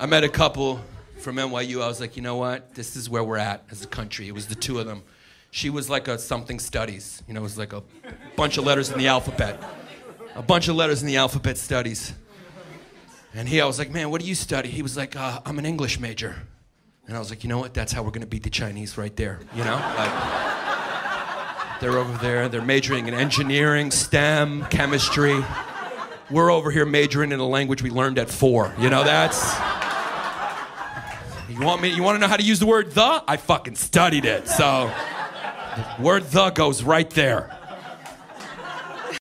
I met a couple from NYU. I was like, you know what? This is where we're at as a country. It was the two of them. She was like a something studies. You know, it was like a bunch of letters in the alphabet. A bunch of letters in the alphabet studies. And he, I was like, man, what do you study? He was like, uh, I'm an English major. And I was like, you know what? That's how we're gonna beat the Chinese right there. You know? Like, they're over there, they're majoring in engineering, STEM, chemistry. We're over here majoring in a language we learned at four. You know, that's. You want me? You want to know how to use the word the? I fucking studied it. So, word the goes right there.